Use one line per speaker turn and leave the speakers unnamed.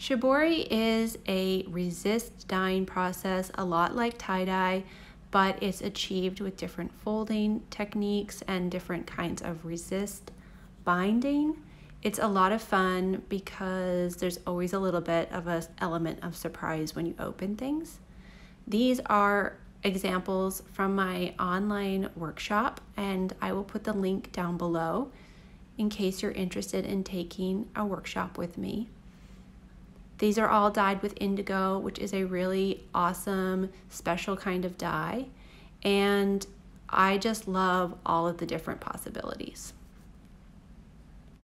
Shibori is a resist dyeing process, a lot like tie-dye, but it's achieved with different folding techniques and different kinds of resist binding. It's a lot of fun because there's always a little bit of an element of surprise when you open things. These are examples from my online workshop, and I will put the link down below in case you're interested in taking a workshop with me. These are all dyed with indigo, which is a really awesome, special kind of dye. And I just love all of the different possibilities.